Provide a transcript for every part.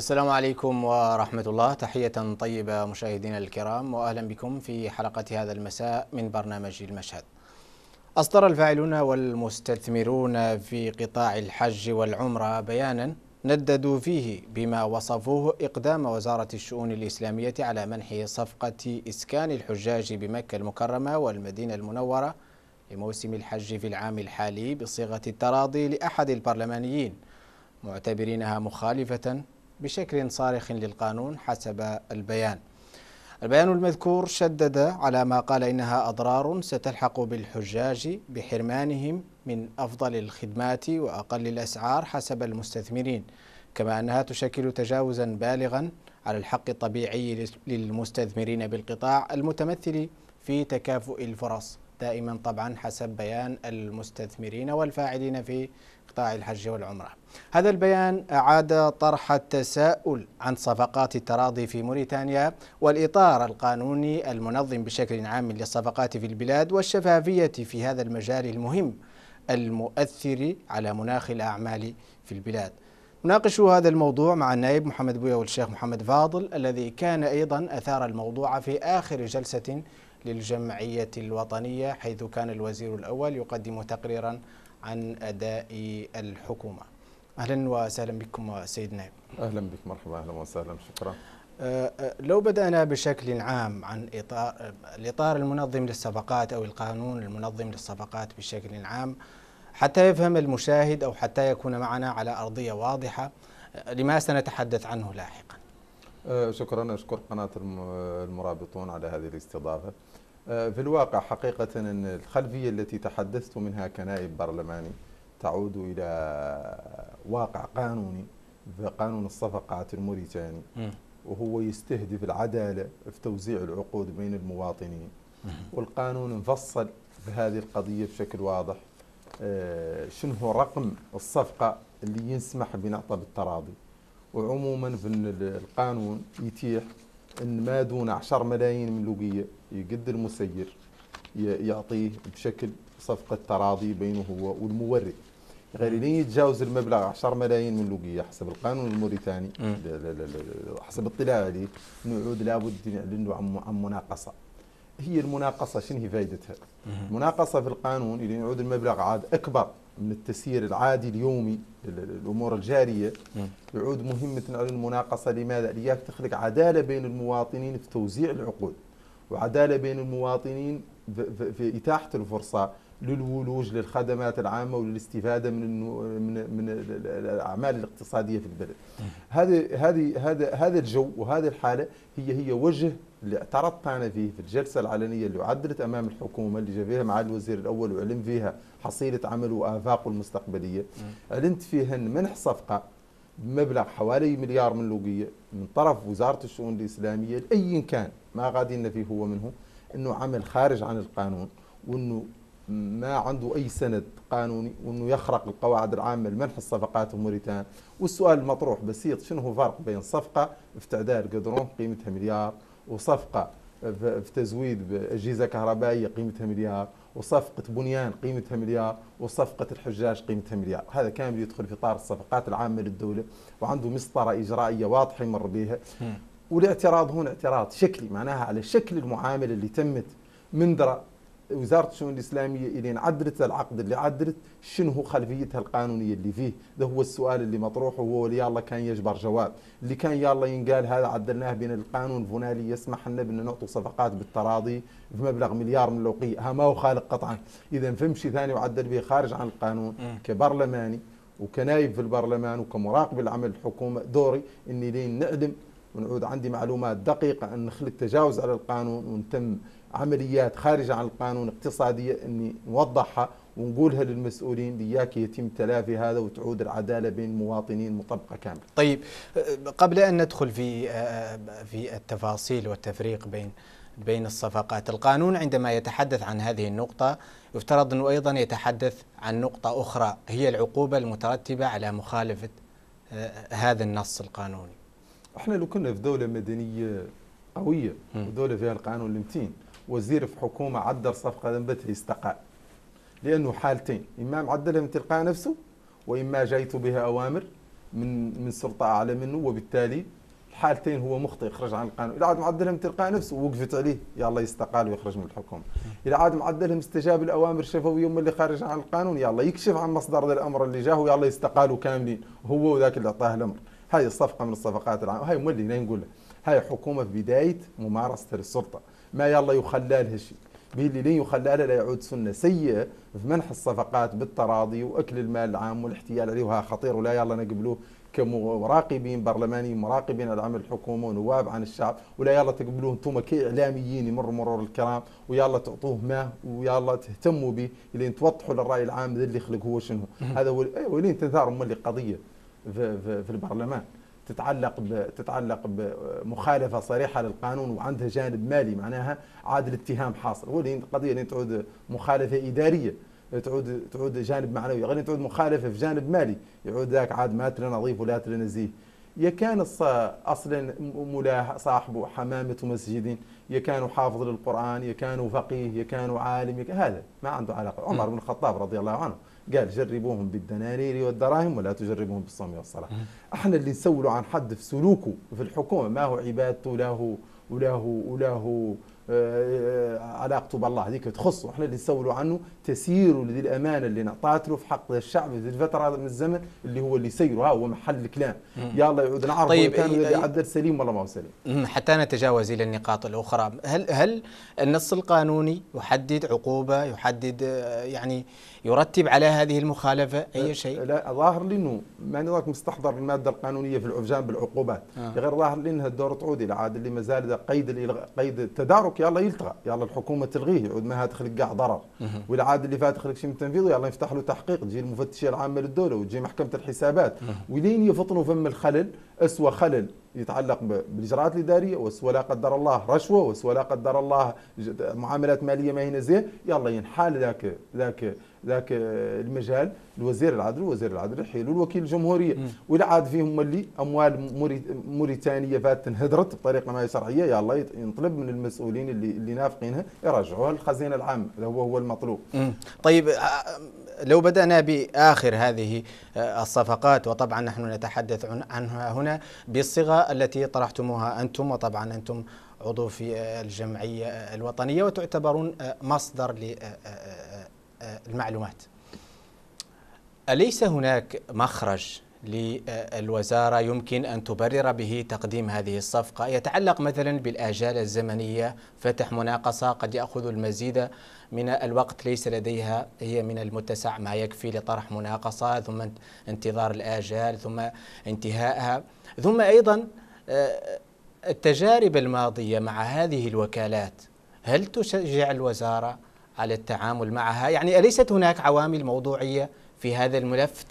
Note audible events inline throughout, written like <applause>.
السلام عليكم ورحمة الله. تحية طيبة مشاهدينا الكرام وأهلا بكم في حلقة هذا المساء من برنامج المشهد. أصدر الفاعلون والمستثمرون في قطاع الحج والعمرة بيانا نددوا فيه بما وصفوه إقدام وزارة الشؤون الإسلامية على منح صفقة إسكان الحجاج بمكة المكرمة والمدينة المنورة لموسم الحج في العام الحالي بصيغة التراضي لأحد البرلمانيين معتبرينها مخالفة بشكل صارخ للقانون حسب البيان. البيان المذكور شدد على ما قال إنها أضرار ستلحق بالحجاج بحرمانهم من أفضل الخدمات وأقل الأسعار حسب المستثمرين كما أنها تشكل تجاوزا بالغا على الحق الطبيعي للمستثمرين بالقطاع المتمثل في تكافؤ الفرص. دائما طبعا حسب بيان المستثمرين والفاعلين في قطاع الحج والعمرة. هذا البيان أعاد طرح التساؤل عن صفقات التراضي في موريتانيا والإطار القانوني المنظم بشكل عام للصفقات في البلاد والشفافية في هذا المجال المهم المؤثر على مناخ الأعمال في البلاد. نناقش هذا الموضوع مع النائب محمد بويا والشيخ محمد فاضل الذي كان أيضا أثار الموضوع في آخر جلسة للجمعية الوطنية حيث كان الوزير الأول يقدم تقريرا عن أداء الحكومة. أهلا وسهلا بكم سيد نائب أهلا بك مرحبا أهلا وسهلا شكرا. أه، أه، لو بدأنا بشكل عام عن إطار الإطار المنظم للصفقات أو القانون المنظم للصفقات بشكل عام حتى يفهم المشاهد أو حتى يكون معنا على أرضية واضحة أه، لما سنتحدث عنه لاحقا؟ شكرا أشكر قناة المرابطون على هذه الاستضافة. في الواقع حقيقة أن الخلفية التي تحدثت منها كنائب برلماني تعود إلى واقع قانوني في قانون الصفقات الموريتاني وهو يستهدف العدالة في توزيع العقود بين المواطنين. والقانون مفصل في هذه القضية بشكل واضح. آه، شنو هو رقم الصفقة اللي ينسمح بنعطى بالتراضي؟ وعموما في القانون يتيح إن ما دون 10 ملايين من لوقيه يقد المسير يعطيه بشكل صفقة تراضي بينه هو والمورد غير لين يتجاوز المبلغ 10 ملايين من لوقية حسب القانون الموريتاني. حسب اطلاع عليه انه يعود لابد يعلن له عن مناقصة. هي المناقصة شنو هي فائدتها؟ المناقصه في القانون اللي يعود المبلغ عاد أكبر من التسيير العادي اليومي للأمور الجارية. يعود مهمة على المناقصة لماذا؟ لياك تخلق عدالة بين المواطنين في توزيع العقود. وعدالة بين المواطنين في إتاحة الفرصة للولوج للخدمات العامة وللاستفادة من من من الأعمال الاقتصادية في البلد. هذه هذه هذا هذا الجو وهذه الحالة هي هي وجه اللي اعترضت أنا فيه في الجلسة العلنية اللي عدلت أمام الحكومة اللي جا فيها مع الوزير الأول وعلم فيها حصيلة عمله وافاقه المستقبلية. علمت فيها أن منح صفقة بمبلغ حوالي مليار من لوقية من طرف وزارة الشؤون الإسلامية لأي كان ما غادينا فيه هو منه إنه عمل خارج عن القانون وإنه ما عنده أي سند قانوني وأنه يخرق القواعد العامة لمنح الصفقات في موريتان والسؤال المطروح بسيط شنو هو الفرق بين صفقة في تعداد قدرون قيمتها مليار وصفقة في تزويد بأجهزة كهربائية قيمتها مليار وصفقة بنيان قيمتها مليار وصفقة الحجاج قيمتها مليار. هذا كامل يدخل في إطار الصفقات العامة للدولة وعنده مسطرة إجرائية واضحة يمر بها. والاعتراض هنا اعتراض شكلي معناها على شكل المعاملة اللي تمت منذ وزارة الشؤون الإسلامية إلين عدلت العقد اللي عدلت شنو هو خلفيتها القانونية اللي فيه؟ ده هو السؤال اللي مطروح وهو اللي يلا كان يجبر جواب. اللي كان يلا ينقال هذا عدلناه بين القانون الفلاني يسمح لنا بأن نعطوا صفقات بالتراضي بمبلغ مليار من لوقيه ها ما هو خالق قطعا. إذا فهم شيء ثاني وعدل به خارج عن القانون كبرلماني وكنايب في البرلمان وكمراقب العمل الحكومة دوري إني لين نعلم ونعود عندي معلومات دقيقة أن نخلق تجاوز على القانون ونتم عمليات خارجة عن القانون اقتصادية أني نوضحها ونقولها للمسؤولين لياك يتم تلافي هذا وتعود العدالة بين المواطنين مطبقة كاملة. طيب قبل أن ندخل في في التفاصيل والتفريق بين بين الصفقات القانون عندما يتحدث عن هذه النقطة يفترض أنه أيضا يتحدث عن نقطة أخرى هي العقوبة المترتبة على مخالفة هذا النص القانوني. إحنا لو كنا في دولة مدنية قوية ودولة فيها القانون المتين وزير في حكومة عدل صفقة ذنبتها يستقال. لأنه حالتين إما معدلها من تلقاء نفسه وإما جايته بها أوامر من من سلطة أعلى منه وبالتالي الحالتين هو مخطئ يخرج عن القانون. اذا عاد معدلها من تلقاء نفسه ووقفت عليه يلا يستقال ويخرج من الحكومة. اذا عاد معدلهم استجاب الأوامر شفويه هم اللي خارج عن القانون يلا يكشف عن مصدر الأمر اللي جاه ويلا يستقالوا كاملين هو وذاك اللي أعطاه الأمر. هذه الصفقة من الصفقات العامه وهي مولي نقول هاي حكومة في بداية ممارسة للسلطه ما يلا يخلى لها شيء. به اللي لين يخلى لها لا يعود سنة سيئة في منح الصفقات بالتراضي وأكل المال العام والاحتيال عليه وها خطير ولا يلا نقبلوه كمراقبين برلمانيين مراقبين على عمل الحكومة ونواب عن الشعب ولا يلا تقبلوه أنتم كإعلاميين يمر مرور الكرام ويلا تعطوه ما ويلا تهتموا به لين توضحوا للرأي العام ذا اللي يخلق هو شنو هذا هو أيوه لين تثار اللي قضية. في, في, في البرلمان. تتعلق تتعلق بمخالفه صريحة للقانون وعندها جانب مالي معناها عاد الاتهام حاصل. هو قضية اللي تعود مخالفة إدارية تعود تعود جانب معنوي غير تعود مخالفة في جانب مالي يعود ذاك عاد مات نظيف ولا نزيه. يا كان أصلا ملاه صاحبه حمامة مسجد يا كانوا حافظ للقرآن يا كانوا فقيه يا كانوا عالم يا هذا ما عنده علاقة. عمر بن الخطاب رضي الله عنه قال جربوهم بالدنانير والدراهم ولا تجربوهم بالصوم والصلاة. إحنا اللي نسولوا عن حد في سلوكه في الحكومة ما هو عبادته له وله وله آه، علاقته بالله هذيك تخصه إحنا اللي نسولوا عنه تسييره لذي الأمانة اللي نعطات له في حق الشعب في الفترة هذا من الزمن اللي هو اللي يسيره ها هو محل الكلام. يلا يعود نعرف طيب كان يعدل سليم ولا ما هو سليم. حتى نتجاوز إلى النقاط الأخرى. هل هل النص القانوني يحدد عقوبة يحدد آه، يعني يرتب على هذه المخالفة أي شيء؟ لا ظاهر لي إنه ما نراك مستحضر المادة القانونية في العفجان بالعقوبات. آه. غير ظاهر لي إنها الدور تعود إلى عاد اللي ما زال قيد قيد التدارك يلا يلتغى يلا الحكومة تلغيه يعود ما تخلق كاع ضرر. ولا عاد اللي فات خلق شيء من تنفيذه يلا يفتح له تحقيق تجي المفتشيه العامه للدوله وتجي محكمة الحسابات. ولين يفطنوا فم الخلل اسوى خلل يتعلق بالاجراءات الإدارية وسوى لا قدر الله رشوة وسوى لا قدر الله معاملات مالية ما هي زين يلا ينحال ذاك ذاك ذاك المجال الوزير العدل وزير العدل يحيلوا الوكيل الجمهورية. ولا عاد فيهم اللي أموال موريتانية فات انهدرت بطريقة ما هي شرعية. يلا ينطلب من المسؤولين اللي اللي نافقينها يرجعوها للخزينة العامة. هذا هو هو المطلوب. طيب لو بدأنا بآخر هذه آه، الصفقات وطبعا نحن نتحدث عنها هنا بالصيغة التي طرحتموها أنتم وطبعا أنتم عضو في آه، الجمعية الوطنية وتعتبرون آه، مصدر للمعلومات أليس هناك مخرج للوزارة يمكن أن تبرر به تقديم هذه الصفقة؟ يتعلق مثلا بالآجال الزمنية فتح مناقصة قد يأخذ المزيد من الوقت ليس لديها هي من المتسع ما يكفي لطرح مناقصة ثم انتظار الآجال ثم انتهائها. ثم أيضا آه، التجارب الماضية مع هذه الوكالات هل تشجع الوزارة على التعامل معها. يعني أليست هناك عوامل موضوعية في هذا الملف؟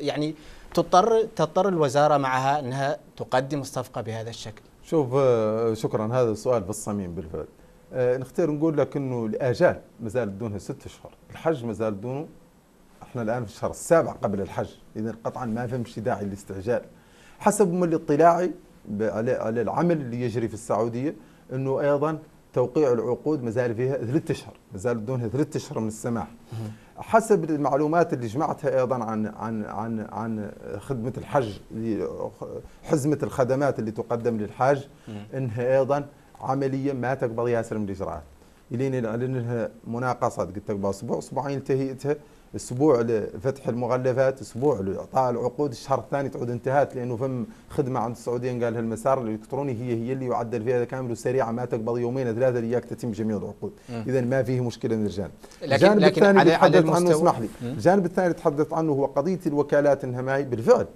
يعني تضطر تضطر الوزارة معها أنها تقدم الصفقة بهذا الشكل. شوف آه، شكرا. هذا السؤال في الصميم بالفعل. آه، نختار نقول لك إنه الآجال ما زال دونها ست أشهر، الحج ما زال دونه. إحنا الآن في الشهر السابع قبل الحج، اذا قطعا ما فهمش داعي للاستعجال. حسب من اطلاعي على العمل اللي يجري في السعودية إنه أيضا توقيع العقود ما زال فيها ثلاث أشهر، ما زال دونها ثلاث أشهر من السماح. حسب المعلومات اللي جمعتها أيضا عن عن عن عن خدمة الحج حزمة الخدمات اللي تقدم للحاج إنها أيضا عمليه ما تقبض ياسر من الإجراءات الين يعلن لها مناقصات قلت تقبض أسبوع أسبوعين تهيئتها أسبوع لفتح المغلفات أسبوع لإعطاء العقود الشهر الثاني تعود انتهت لأنه فم خدمة عند السعوديين قال المسار الإلكتروني هي هي اللي يعدل فيها كامل وسريعه ما تقبض يومين ثلاثة اياك تتم جميع العقود. اذا ما فيه مشكلة من الجانب. لكن الجانب لكن الثاني اللي تحدث عنه اسمح لي. الجانب الثاني اللي تحدث عنه هو قضية الوكالات انها ما بالفعل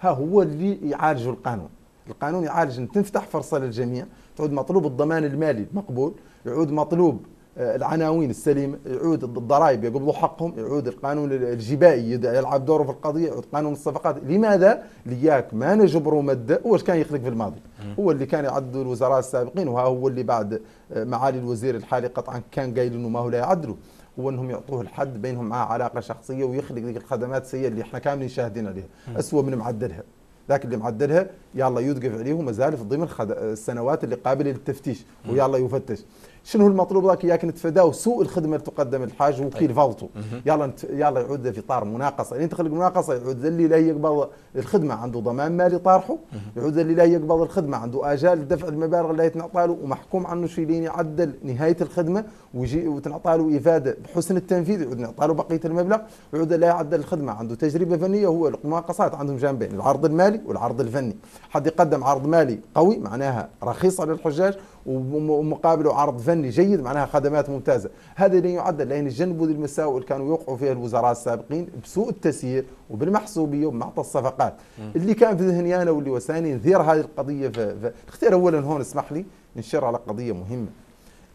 ها هو اللي يعالجه القانون. القانون يعالج إن تنفتح فرصة للجميع تعود مطلوب الضمان المالي المقبول يعود مطلوب العناوين السليمه يعود الضرائب يقبضوا حقهم يعود القانون الجبائي يلعب دوره في القضية يعود قانون الصفقات. لماذا؟ لياك ما نجبروا مده هو كان يخلق في الماضي؟ هو اللي كان يعدل الوزراء السابقين وها هو اللي بعد آه، معالي الوزير الحالي قطعا كان قايل إنه ما هو لا يعدلوا هو إنهم يعطوه الحد بينهم معاه علاقة شخصية ويخلق ذيك الخدمات السيئه اللي إحنا كاملين شاهدين عليها اسوء من معدلها. ذاك اللي معدلها يلا يوقف عليه وما زال في ضمن السنوات اللي قابلة للتفتيش ويلا يفتش. شنو المطلوب ذاك إياك نتفاداو سوء الخدمة اللي تقدم الحاج وكيل طيب. فالتو. يلا نت... يلا يعود في اطار مناقصة. يعني تخلق مناقصة يعود اللي لا يقبض الخدمة عنده ضمان مالي طارحه يعود اللي لا يقبض الخدمة عنده آجال دفع المبالغ اللي يتنعطى له ومحكوم عنه شي لين يعدل نهاية الخدمة ويجي وتنعطى له إفادة بحسن التنفيذ يعود نعطى له بقية المبلغ يعود لا يعدل الخدمة. عنده تجربة فنية هو المناقصات عندهم جانبين العرض المالي والعرض الفني. حد يقدم عرض مالي قوي معناها رخيص على الحجاج ومقابله عرض فني. جيد معناها خدمات ممتازة. هذا اللي يعدل لأن يجنبوا المساوئ اللي كانوا يوقعوا فيها الوزراء السابقين بسوء التسيير وبالمحسوبية وبمعطى الصفقات. اللي كان في ذهني أنا واللي وساني نثير هذه القضية في اختيار اولا هون اسمح لي نشر على قضية مهمة.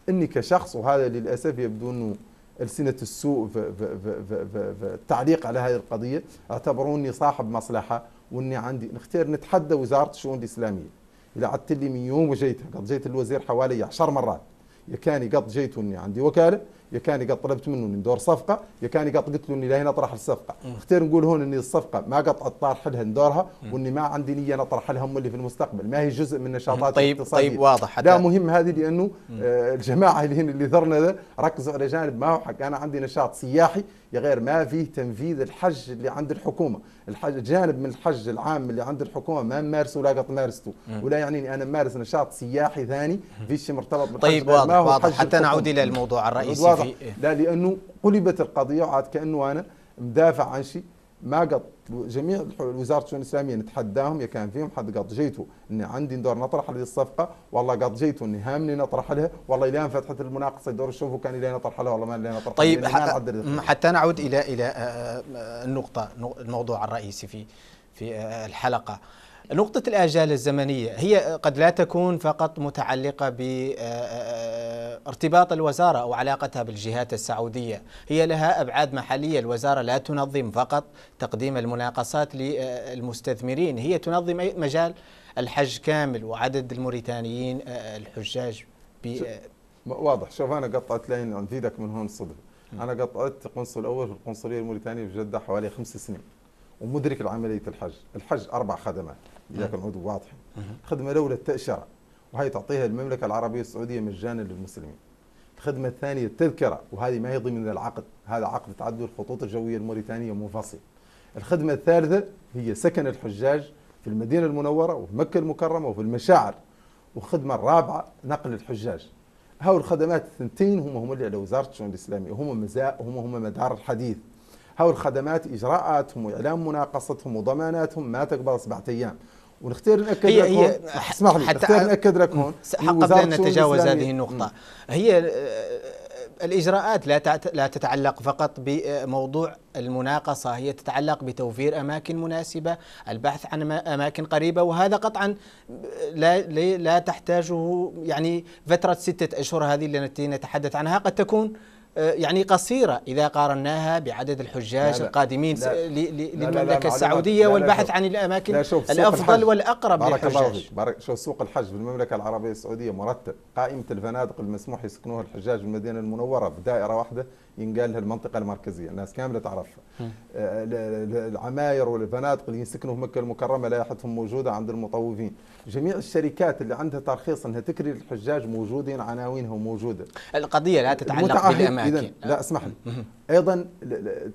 إني كشخص وهذا للأسف يبدو إنه ألسنة السوء في, في, في, في, في, في التعليق على هذه القضية. اعتبروني صاحب مصلحة وإني عندي نختار نتحدى وزارة الشؤون الإسلامية. إذا عدت لي من يوم وجيت قد جيت الوزير حوالي عشر مرات. يا كاني قد جيت اني عندي وكالة. يا كاني قد طلبت منه اني ندور صفقة يا كاني قد قلت له اني لا نطرح الصفقة. اختار نقول هون إني الصفقة ما قد طارح لها ندورها وإني ما عندي نية نطرح لها هم اللي في المستقبل. ما هي جزء من نشاطات طيب الاقتصادية. طيب واضح حتى. لا مهم هذه لأنه آه الجماعة اللي هنا اللي ذرنا ذا ركزوا على جانب ما هو حق. أنا عندي نشاط سياحي يا غير ما فيه تنفيذ الحج اللي عند الحكومة. الحج جانب من الحج العام اللي عند الحكومة ما مارسه ولا قد مارسته. ولا يعنيني أنا مارس نشاط سياحي ثاني فيش مرتبط بالحج طيب واضح واضح. حتى. نعود إلى الموضوع الرئيسي واضح. في لا لأنه قلبت القضية وعاد كأنه أنا مدافع عن شيء ما قد جميع وزاره الشؤون الإسلامية نتحداهم يا كان فيهم حد قد جيتوا إني عندي ندور نطرح هذه الصفقة والله قد جيتوا إني هامني نطرح لها والله الان فتحت المناقصة يدور يشوفوا كان إلى نطرح لها والله ما إلى نطرح طيب الخدمة. حتى نعود إلى إلى آه، آه، النقطة الموضوع الرئيسي في في آه، الحلقة نقطة الآجال الزمنية هي قد لا تكون فقط متعلقة بارتباط الوزارة أو علاقتها بالجهات السعودية. هي لها أبعاد محلية. الوزارة لا تنظم فقط تقديم المناقصات للمستثمرين هي تنظم مجال الحج كامل وعدد الموريتانيين الحجاج واضح. شوف أنا قطعت لين نفيدك من هون الصدفة. أنا قطعت قنصل أول في القنصلية الموريتانية في جدة حوالي خمس سنين ومدرك لعملية الحج. الحج أربع خدمات إذا كان عضو واضحين الخدمة الأولى التأشرة وهي تعطيها المملكة العربية السعودية مجانا للمسلمين. الخدمة الثانية التذكرة وهذه ما هي ضمن العقد. هذا عقد تعدد الخطوط الجوية الموريتانية منفصل. الخدمة الثالثة هي سكن الحجاج في المدينة المنورة وفي مكة المكرمة وفي المشاعر. والخدمة الرابعة نقل الحجاج. هاو الخدمات الثنتين هم هم اللي على وزارة الشؤون الإسلامية. هم مزاء هم هم مدار الحديث. هاو الخدمات إجراءاتهم وإعلام مناقصتهم وضماناتهم ما تقبل سبعة أيام. ونختار نأكد هي لك هي اسمح لي حتى نختار نأكد لك هون. قبل ان نتجاوز هذه النقطة. هي الإجراءات لا لا تتعلق فقط بموضوع المناقصة هي تتعلق بتوفير أماكن مناسبة البحث عن أماكن قريبة وهذا قطعا لا لا تحتاجه يعني فترة ستة أشهر هذه التي نتحدث عنها. قد تكون يعني قصيرة إذا قارناها بعدد الحجاج لا لا. القادمين لا. للمملكة السعودية لا والبحث عن الأماكن الأفضل والأقرب بارك للحجاج. الله بارك شوف سوق الحج في المملكة العربية السعودية مرتب. قائمة الفنادق المسموح يسكنوها الحجاج في المدينة المنورة بدائرة واحدة ينقال المنطقة المركزية الناس كاملة تعرفها. العماير والفنادق اللي يسكنوا في مكة المكرمة لائحتهم موجودة عند المطوفين. جميع الشركات اللي عندها ترخيص إنها تكري الحجاج موجودين عناوينها موجودة. القضية لا تتعلق بالأماكن. لا اسمح لي. أيضا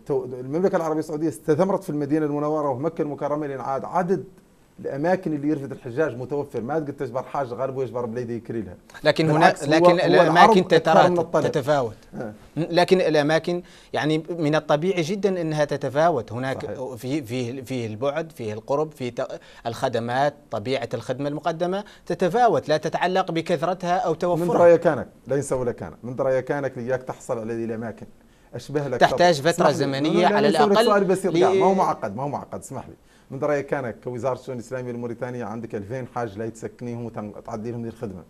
المملكة العربية السعودية استثمرت في المدينة المنورة وفي مكة المكرمة لأن عاد عدد الأماكن اللي يرفد الحجاج متوفر ما تقدر تجبر حاج غالب ويجبر بليده يكري لها. لكن هناك لكن الأماكن تتفاوت آه. لكن الأماكن يعني من الطبيعي جدا إنها تتفاوت. هناك صحيح. في في فيه البعد فيه القرب في الخدمات طبيعة الخدمة المقدمة تتفاوت. لا تتعلق بكثرتها أو توفرها. من درايكانك لا ينسى ولا كان من درايكانك لياك تحصل على هذه الأماكن؟ أشبه لك تحتاج فترة زمنية على الأقل سؤال بسيط لي... ما هو معقد ما هو معقد اسمح لي. من رايك كانك كوزارة الشؤون الإسلامية الموريتانية عندك 2000 حاج لا تسكنيهم وتعدي لهم الخدمه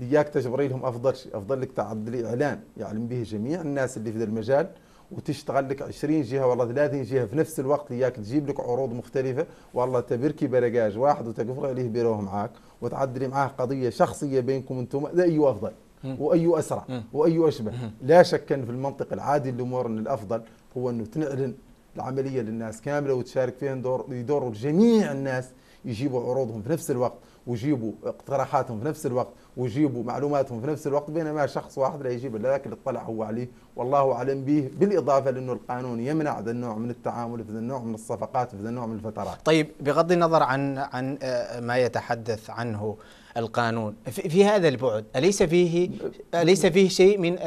إياك تجبري لهم أفضل شيء أفضل لك تعدلي إعلان يعلم به جميع الناس اللي في ذا المجال وتشتغل لك 20 جهة والله 30 جهة في نفس الوقت إياك تجيب لك عروض مختلفة والله تبركي برقاج واحد وتقفل عليه بيروه معاك وتعدلي معاه قضية شخصية بينكم أنتم ذا أيوه أفضل وأي أسرع وأي أشبه. لا شك إن في المنطق العادي الأمور ان الأفضل هو إنه تنعلن العملية للناس كاملة وتشارك فيها دور يدوروا جميع الناس يجيبوا عروضهم في نفس الوقت ويجيبوا اقتراحاتهم في نفس الوقت ويجيبوا معلوماتهم في نفس الوقت بينما شخص واحد لا يجيب إلا ذاك اللي اطلع هو عليه والله أعلم به بالإضافة لأنه القانون يمنع ذا النوع من التعامل في ذا النوع من الصفقات في ذا النوع من الفترات. طيب بغض النظر عن عن آه، ما يتحدث عنه القانون في هذا البعد أليس فيه أليس فيه شيء من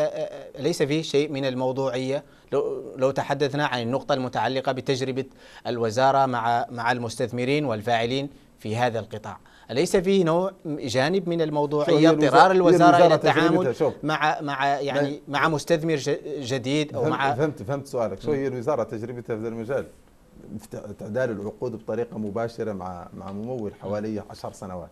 أليس فيه شيء من الموضوعية لو لو تحدثنا عن النقطة المتعلقة بتجربة الوزارة مع مع المستثمرين والفاعلين في هذا القطاع. أليس فيه نوع جانب من الموضوعية اضطرار الوزارة إلى التعامل مع مع يعني مع مستثمر جديد أو مع فهمت فهمت سؤالك. شو هي الوزارة تجربتها في هذا المجال؟ تعدال العقود بطريقة مباشرة مع مع ممول حوالي 10 سنوات.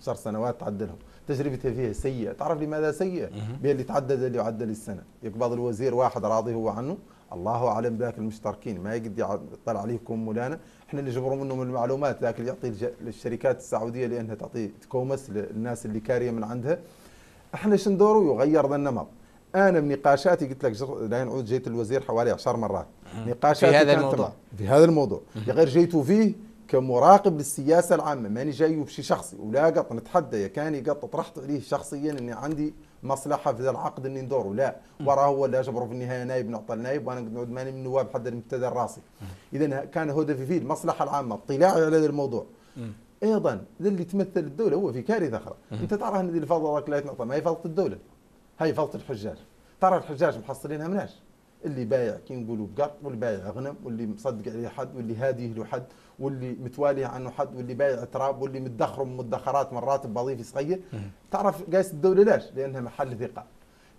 10 سنوات تعدلهم. تجربته فيها سيئة. تعرف لماذا سيئة؟ بها اللي تعدد اللي يعدل السنة. يقبض الوزير واحد راضي هو عنه الله أعلم بذاك المشتركين. ما يقدر يطلع عليكم مولانا. إحنا اللي نجبروا منهم المعلومات. ذاك اللي يعطي للشركات السعودية لأنها تعطي تكومس للناس اللي كارية من عندها. إحنا شو ندوره يغير ذا النمط. أنا بنقاشاتي قلت لك لا نعود جيت الوزير حوالي 10 مرات. نقاشاتي في هذا الموضوع. في هذا الموضوع. غير جيتوا فيه كمراقب للسياسة العامة ماني جاي بشي شخصي. ولا قط نتحدى يا كان يقط طرحت عليه شخصيا إني عندي مصلحة في ذا العقد إني ندوره. لا وراه هو اللي اجبره في النهاية نايب نعطى النايب وأنا نقعد ماني من النواب حتى المبتدى راسي اذا كان هدفي فيه المصلحه العامة اطلاعي على هذا الموضوع. أيضا ذا اللي تمثل الدولة هو في كارثة أخرى. أنت تعرف ان ذي الفضلات لا تنعطى ما هي فضلة الدولة هاي فضلة الحجاج. ترى الحجاج محصلينها مناش. اللي بايع كي نقولوا بقر واللي بايع غنم واللي مصدق عليه حد واللي هاديه له حد واللي متوالي عنه حد واللي بايع تراب واللي مدخر مدخرات من راتب وظيفي صغير. تعرف قايس الدولة ليش؟ لأنها محل ثقة.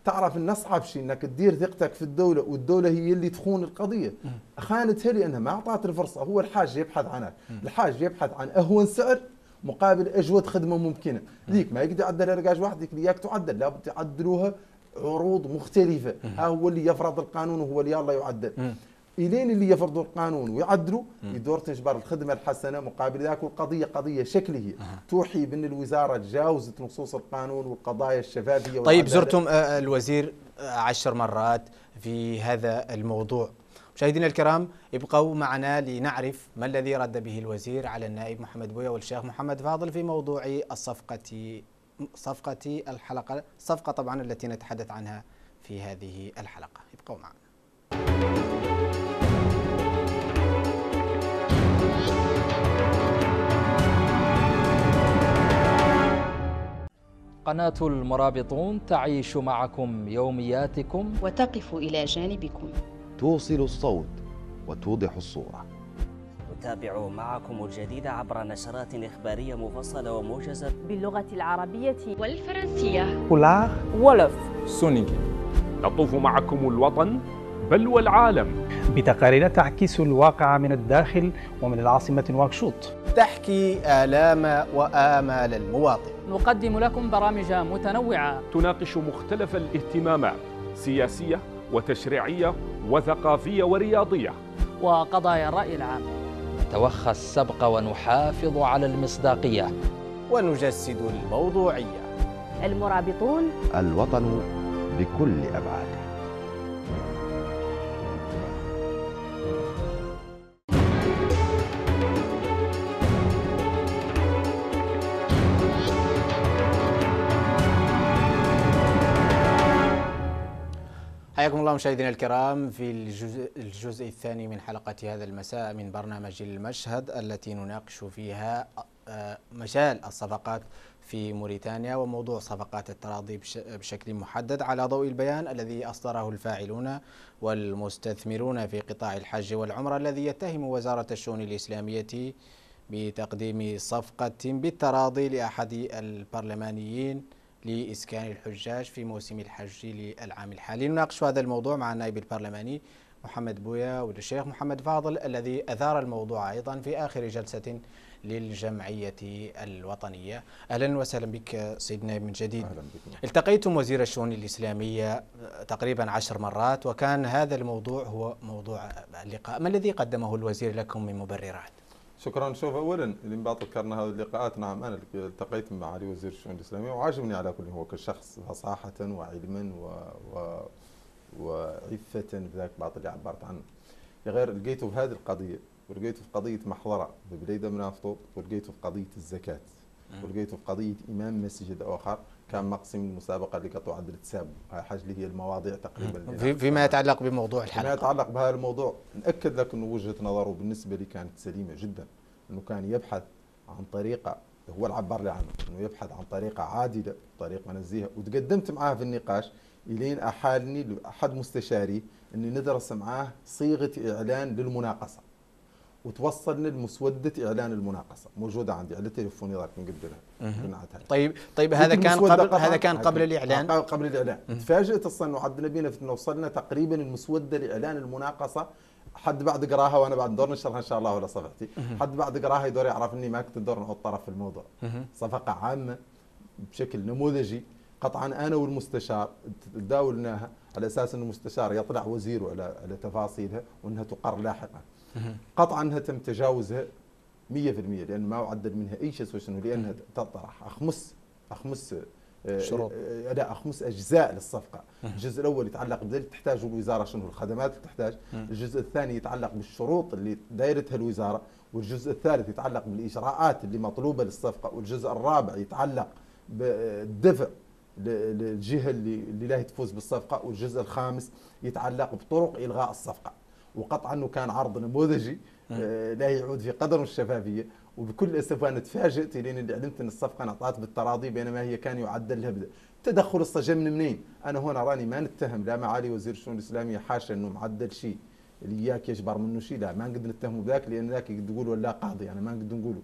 تعرف إن أصعب شيء إنك تدير ثقتك في الدولة والدولة هي اللي تخون القضية. خانتها لأنها ما اعطت الفرصة. هو الحاج يبحث عنها. الحاج يبحث عن أهون سعر مقابل أجود خدمة ممكنة. ذيك ما يقدر يعدل رقاج واحد ذيك اياك تعدل. لابد تعدلوها عروض مختلفة. ها هو اللي يفرض القانون وهو اللي يلا يعدل. إلين اللي يفرضوا القانون ويعدلوا يدور تجبر الخدمة الحسنة مقابل ذاك والقضية قضية شكليه توحي بأن الوزارة تجاوزت نصوص القانون والقضايا الشفافية طيب زرتم آه، آه، الوزير آه، عشر مرات في هذا الموضوع. مشاهدينا الكرام ابقوا معنا لنعرف ما الذي رد به الوزير على النائب محمد بويا والشيخ محمد فاضل في موضوع الصفقة صفقة الحلقة الصفقة طبعا التي نتحدث عنها في هذه الحلقة. ابقوا معنا. قناة المرابطون تعيش معكم يومياتكم. وتقف إلى جانبكم. توصل الصوت وتوضح الصورة. نتابع معكم الجديد عبر نشرات إخبارية مفصلة وموجزة. باللغة العربية. والفرنسية. كولار. ولف. سونيكي نطوف معكم الوطن بل والعالم. بتقارير تعكس الواقع من الداخل ومن العاصمة نواكشوط تحكي آلام وآمال المواطن. نقدم لكم برامج متنوعة. تناقش مختلف الاهتمامات سياسية وتشريعية وثقافية ورياضية. وقضايا الرأي العام. نتوخى السبق ونحافظ على المصداقية. ونجسد الموضوعية. المرابطون. الوطن بكل أبعاده. حياكم الله مشاهدينا الكرام في الجزء, الجزء الثاني من حلقة هذا المساء من برنامج المشهد التي نناقش فيها آه، مجال الصفقات في موريتانيا وموضوع صفقات التراضي بشكل محدد على ضوء البيان الذي أصدره الفاعلون والمستثمرون في قطاع الحج والعمرة الذي يتهم وزارة الشؤون الإسلامية بتقديم صفقة بالتراضي لأحد البرلمانيين. لإسكان الحجاج في موسم الحج للعام الحالي. نناقش هذا الموضوع مع النائب البرلماني محمد بويا والشيخ محمد فاضل الذي أثار الموضوع أيضا في آخر جلسة للجمعية الوطنية. أهلا وسهلا بك سيدنا من جديد. أهلا بكم. التقيتم وزير الشؤون الإسلامية تقريبا عشر مرات وكان هذا الموضوع هو موضوع اللقاء. ما الذي قدمه الوزير لكم من مبررات؟ شكرا. شوف اولا اللي من بعد ذكرنا هذه اللقاءات نعم أنا التقيت مع معالي وزير الشؤون الإسلامية وعجبني على كل هو كشخص فصاحة وعلما و, و وعفة ذاك بعض اللي عبرت عنه. غير لقيته في هذه القضية ولقيته في قضية محضرة ببليدة من ولقيته في قضية الزكاة ولقيته في قضية إمام مسجد آخر. كان مقسم المسابقة اللي قطعوا عدل تساب هاي حاجة اللي هي المواضيع تقريبا في فيما يتعلق بموضوع فيما الحلقة يتعلق بهذا الموضوع نأكد لك إنه وجهة نظره بالنسبة لي كانت سليمة جدا. إنه كان يبحث عن طريقة هو العبر لي عنه إنه يبحث عن طريقة عادلة طريقة نزيهه وتقدمت معاه في النقاش إلين أحالني احد مستشاري إني ندرس معاه صيغة إعلان للمناقصة. وتوصلني لمسودة إعلان المناقصة. موجودة عندي على تليفوني ذاك مقبلها قنعتها طيب طيب هذا كان قبل. هذا كان قبل الإعلان؟ قبل الإعلان. تفاجئت أصلا بينا في إنه وصلنا تقريبا المسودة لإعلان المناقصة. حد بعد قراها وأنا بعد دور نشرها إن شاء الله ولا صفحتي. حد بعد قراها يدور يعرف إني ما كنت دور نحط طرف في الموضوع صفقة عامة بشكل نموذجي. قطعا أنا والمستشار تداولناها على أساس إنه المستشار يطلع وزيره على على تفاصيلها وإنها تقر لاحقا. قطعا انها تم تجاوزها 100% لأن ما عدل منها أي شيء شنو لأنها تطرح اخمس اخمس آه، شروط. آه، لا اخمس أجزاء للصفقة، الجزء الأول يتعلق باللي تحتاجه الوزارة شنو الخدمات اللي تحتاج، الجزء الثاني يتعلق بالشروط اللي دايرتها الوزارة، والجزء الثالث يتعلق بالإجراءات اللي مطلوبة للصفقة، والجزء الرابع يتعلق بالدفع للجهة اللي اللي لا تفوز بالصفقة، والجزء الخامس يتعلق بطرق إلغاء الصفقة. وقطعا إنه كان عرض نموذجي آه، لا يعود في قدر الشفافية. وبكل أسف أنا تفاجئت لين اللي علمت إن الصفقة انعطت بالتراضي بينما هي كان يعدل لها بدا تدخل الصجا من منين؟ أنا هنا راني ما نتهم. لا معالي وزير الشؤون الإسلامية حاشا إنه معدل شيء. اللي إياك يجبر منه شيء لا ما نقدر نتهمه بذاك لأن ذاك يقول ولا قاضي. أنا ما نقدر نقوله.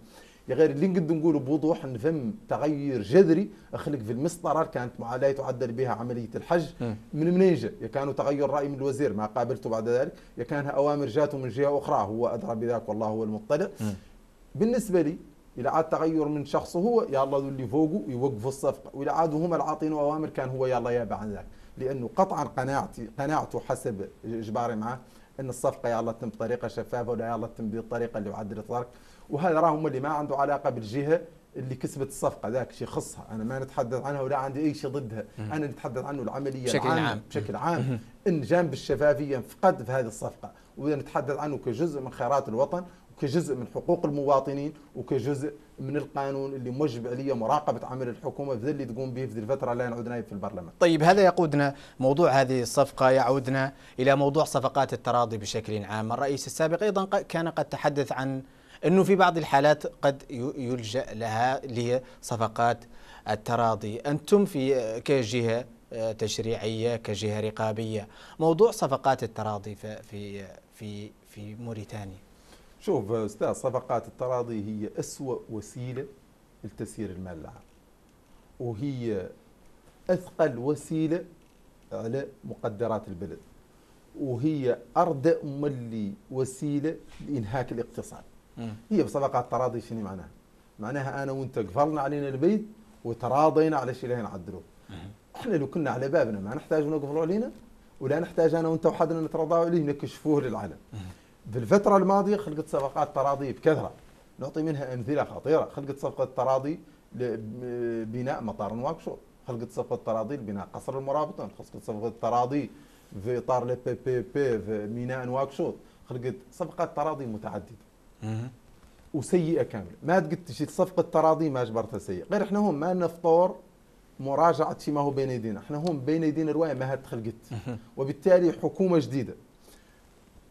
يا غير اللي نقدر نقوله بوضوح إن فم تغير جذري أخلق في المسطرة كانت مع- لا تعدل بها عملية الحج. من منين جاء؟ يا كانوا تغير رأي من الوزير ما قابلته بعد ذلك، يا كانها أوامر جاته من جهة أخرى هو أدرى بذاك والله هو المطلع. بالنسبة لي اذا عاد تغير من شخص هو يلا ذو اللي فوقه يوقفوا الصفقة. واذا عادوا هم اللي عاطينه أوامر كان هو يلا يابا عن ذاك. لأنه قطعا قناعتي قناعته حسب إجباري معه إن الصفقة يلا تتم بطريقة شفافة ولا يلا تتم بالطريقة اللي يعدل الطرق وهذا راهم اللي ما عنده علاقة بالجهة اللي كسبت الصفقة ذاك شيء خصها. أنا ما نتحدث عنها ولا عندي أي شيء ضدها. أنا نتحدث عنه العملية بشكل عام. بشكل عام. إن جانب الشفافية انفقد في هذه الصفقة. وإذا نتحدث عنه كجزء من خيرات الوطن وكجزء من حقوق المواطنين وكجزء من القانون اللي موجب عليه مراقبة عمل الحكومة في ذا اللي تقوم به في الفترة اللي نعود نايب في البرلمان. طيب هذا يقودنا موضوع هذه الصفقة يعودنا إلى موضوع صفقات التراضي بشكل عام. الرئيس السابق أيضا ق- كان قد تحدث عن أنه في بعض الحالات قد ي- يلجأ لها اللي هي صفقات التراضي. أنتم في كجهة آه، تشريعية كجهة رقابية موضوع صفقات التراضي في في في موريتانيا؟ شوف أستاذ صفقات التراضي هي أسوأ وسيلة لتسيير المال العام وهي أثقل وسيلة على مقدرات البلد وهي أردأ ملي وسيلة لإنهاك الاقتصاد. هي بصفقات التراضي شنو معناها؟ معناها أنا وأنت قفلنا علينا البيت وتراضينا على شيء اللي نعدلوه إحنا لو كنا على بابنا ما نحتاج نقفلوا علينا ولا نحتاج أنا وأنت وحدنا نتراضوا عليه نكشفوه للعالم. في الفترة الماضية خلقت صفقات تراضي بكثرة. نعطي منها أمثلة خطيرة. خلقت صفقة تراضي لبناء مطار نواكشوط خلقت صفقة تراضي لبناء قصر المرابطون. خلقت صفقة تراضي في إطار ال PPP في ميناء نواكشوط خلقت صفقات تراضي متعددة. وسيئة كاملة. ما تقد تجي صفقة تراضي ما جبرتها سيئة. غير إحنا هم ما نفطور مراجعة شيء ما هو بين ايدينا إحنا هم بين ايدينا رواية ما هاد خلقت. وبالتالي حكومة جديدة.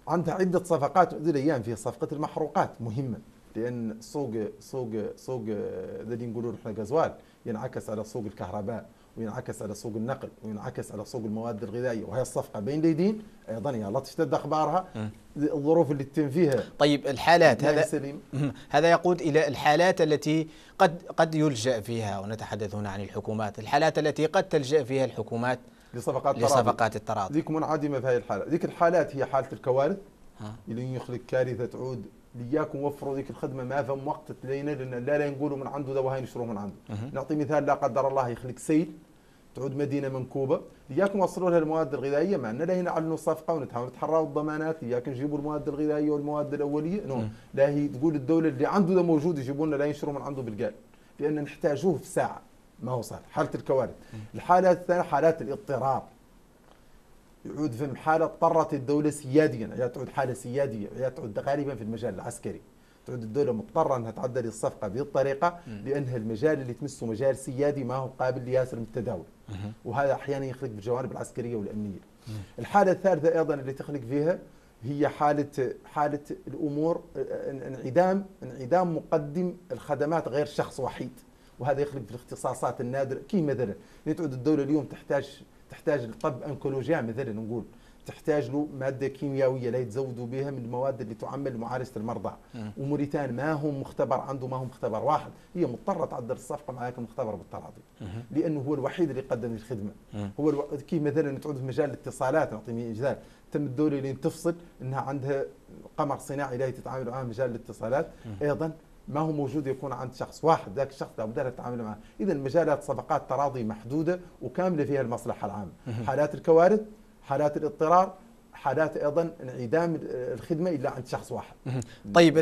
عندها عدة صفقات هذه الأيام فيها صفقة المحروقات مهمة لأن سوق سوق سوق ذا اللي نقولوا إحنا غزوال ينعكس على سوق الكهرباء وينعكس على سوق النقل وينعكس على سوق المواد الغذائية وهي الصفقة بين اليدين أيضا يا الله تشتد أخبارها. الظروف اللي تتم فيها. طيب الحالات هذا سليم. <laughs> هذا يقود إلى الحالات التي قد قد يلجأ فيها ونتحدث هنا عن الحكومات، الحالات التي قد تلجأ فيها الحكومات لصفقات تراضي. لصفقات التراضي. ذيك منعدمة في هذه الحالة. ذيك الحالات هي حالة الكوارث. ها. اللي يخلق كارثة تعود لياكم وفروا ذيك الخدمة ما فهم وقت تلينا لأن لا لا نقولوا من عنده وهاي نشروه من عنده. نعطي مثال لا قدر الله يخلق سيل تعود مدينة منكوبه اياكم وصلوا لها المواد الغذائية مع اننا لا هنا نعلنوا صفقه ونتحاول نتحروا الضمانات. اياكم نجيبوا المواد الغذائية والمواد الأولية. نو. لا هي تقول الدولة اللي عنده ده موجود يجيبوا لنا لا ينشروا من عنده بالقال. لأن نحتاجوه في ساعة. ما هو صار حالة الكوارث. الحالة الثانية حالات الاضطرار يعود في حاله اضطرت الدولة سياديا. يا تعود حالة سيادية. يا تعود غالبا في المجال العسكري. تعود الدولة مضطره أنها تعدل الصفقة بهذه الطريقة لانها المجال اللي تمسه مجال سيادي ما هو قابل لياسر من التداول وهذا أحيانا يخلق في الجوانب العسكرية والأمنية. الحالة الثالثة أيضا اللي تخلق فيها هي حالة حالة الأمور انعدام انعدام مقدم الخدمات غير شخص وحيد. وهذا يخلق في الاختصاصات النادرة. كي مثلا تعود الدولة اليوم تحتاج تحتاج لطب أنكولوجيا مثلا نقول تحتاج له مادة كيميائية لا يتزودوا بها من المواد اللي تعمل لمعالجه المرضى. وموريتان ما هو مختبر عنده ما هو مختبر واحد. هي مضطرة تعدل الصفقة مع هيك المختبر بالتراضي. لأنه هو الوحيد اللي قدم الخدمة. هو ألو... كيف مثلا تعود في مجال الاتصالات نعطي مثال تم الدولة اللي تفصل إنها عندها قمر صناعي لا تتعامل معه مجال الاتصالات. أيضا ما هو موجود يكون عند شخص واحد ذاك الشخص لابد له التعامل معه. اذا مجالات صفقات تراضي محدودة وكاملة فيها المصلحة العامة. حالات الكوارث حالات الاضطرار حالات أيضا انعدام الخدمة إلا عند شخص واحد. طيب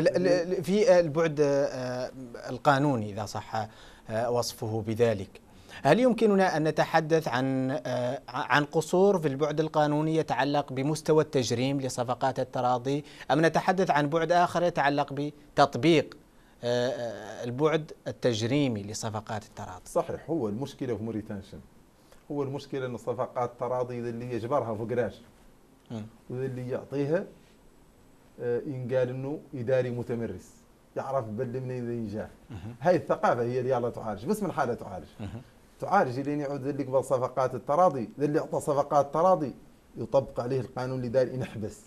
في البعد آه، القانوني إذا صح آه، وصفه بذلك. هل يمكننا أن نتحدث عن آه، عن قصور في البعد القانوني يتعلق بمستوى التجريم لصفقات التراضي؟ أم نتحدث عن بعد آخر يتعلق بتطبيق البعد التجريمي لصفقات التراضي؟ صحيح هو المشكلة في موريتانيا هو المشكلة إن الصفقات التراضي اللي يجبرها فقراش اللي يعطيها آه، ينقال إنه إداري متمرس يعرف بل من إذا يجاه. هاي الثقافة هي اللي يلا تعالج بس من حالة تعالج. تعالج لين يعود اللي قبل صفقات التراضي. اللي أعطى صفقات التراضي يطبق عليه القانون الاداري ينحبس.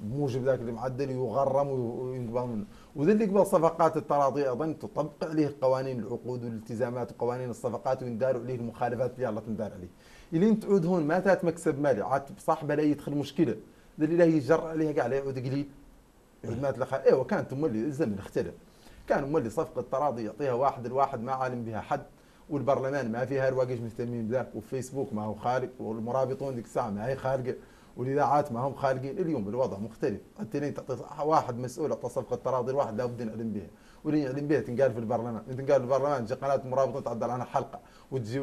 بموجب ذاك المعدل يغرم وينقبض منه وذا اللي قبل صفقات التراضي أيضا تطبق عليه قوانين العقود والالتزامات وقوانين الصفقات ويندار عليه المخالفات اللي الله تندار عليه. الين تعود هون ما تات مكسب مالي؟ عاد صاحبه لا يدخل مشكلة. ذا اللي لا يجر عليها قاعد يعود قليل. ما تلقى إيوه كانت مولي الزمن اختلف. كان مولي صفقة تراضي يعطيها واحد الواحد ما عالم بها حد. والبرلمان ما فيها رواقش مهتمين بذاك؟ والفيسبوك ما هو خالق والمرابطون ديك الساعة ما هي خالقه والإذاعات ما هم خالقين اليوم الوضع مختلف. انت لين تعطي واحد مسؤول اعطى صفقة تراضي الواحد لابد يعلم بها. ولين يعلم بها تنقال في البرلمان. تنقال في البرلمان قناة مرابطة تعدل عنها حلقة. وتجي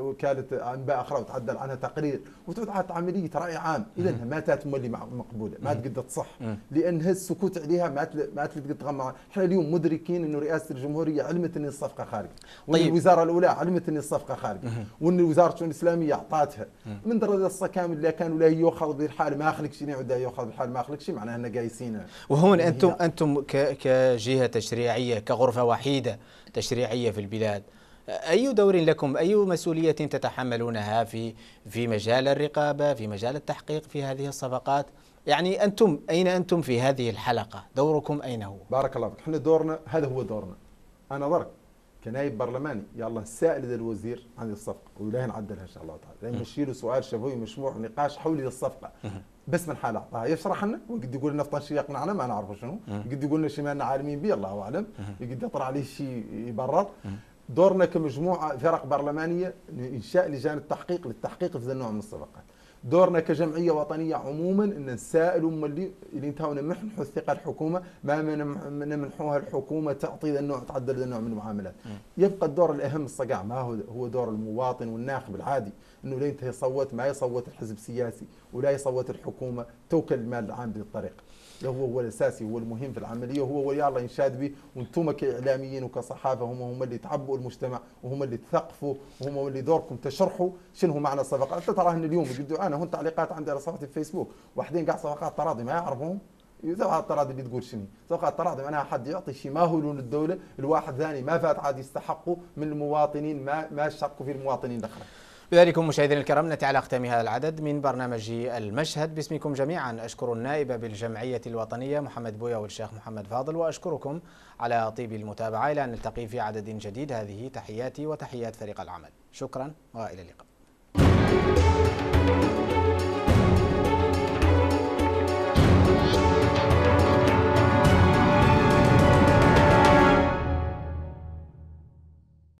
وكالة أنباء أخرى وتعدل عنها تقرير وتعطى عملية رأي عام. اذا ما تات مولي مقبولة. ما تقدر تصح. لأن السكوت عليها ما ما تقدر تغمى إحنا اليوم مدركين إنه رئاسة الجمهورية علمت ان الصفقه خارجه طيب. الوزارة الأولى علمت ان الصفقه خارجه وإن وزارة الشؤون الإسلامية أعطاتها. من درجة الصكام اللي كانوا لا يؤخذ بالحال. ما خلق شيء يعود يؤخذ بالحال. ما خلق شيء. معناها ان قايسين. وهون أنتم أنتم كجهة تشريعية كغرفة وحيدة تشريعية في البلاد. أي دور لكم؟ أي مسؤولية تتحملونها في في مجال الرقابة في مجال التحقيق في هذه الصفقات؟ يعني أنتم أين أنتم في هذه الحلقة؟ دوركم أين هو؟ بارك الله فيك. إحنا دورنا هذا هو دورنا. أنا ضرك كنايب برلماني. يلا سائل ذا الوزير عن الصفقة. ولا نعدلها إن شاء الله تعالى. لأن نشيل سؤال شفوي مشروع نقاش حول الصفقة بس من حال أعطاها. يشرح لنا؟ وقد يقول لنا فطن شيء يقنعنا ما نعرف شنو. قد يقول لنا شيء ما عالمين به الله أعلم. قد يطلع عليه شيء يبرر. دورنا كمجموعة فرق برلمانية انشاء لجان التحقيق للتحقيق في ذا النوع من الصفقات. دورنا كجمعية وطنية عموما إن نسائل هم اللي اللي انتهوا نمنحوا الثقة الحكومة. ما نمنحوها الحكومة تعطي ذا النوع تعدل ذا النوع من المعاملات. يبقى الدور الأهم الصقاع. ما هو هو دور المواطن والناخب العادي. إنه لا يصوت ما يصوت الحزب السياسي ولا يصوت الحكومة. توكل المال العام الطريقة هو هو الأساسي هو المهم في العملية وهو ولي ينشاد به. وأنتم كإعلاميين وكصحافة هم هم اللي تعبوا المجتمع وهم اللي تثقفوا وهم اللي دوركم تشرحوا شنو هو معنى الصفقات. أنت تراهن اليوم يقدوا أنا هون تعليقات عندي على صفحه الفيسبوك واحدين قاعد صفقات تراضي ما يعرفوهم صفقات التراضي بتقول شنو؟ صفقات التراضي معناها حد يعطي شيء ما هو لون الدولة، الواحد ثاني ما فات عاد يستحقوا من المواطنين ما ما شقوا في المواطنين الاخرين. بذلكم مشاهدينا الكرام نأتي على ختام هذا العدد من برنامج المشهد. باسمكم جميعا أشكر النائب بالجمعية الوطنية محمد بويا والشيخ محمد فاضل وأشكركم على طيب المتابعة. إلى أن نلتقي في عدد جديد هذه تحياتي وتحيات فريق العمل. شكرا وإلى اللقاء.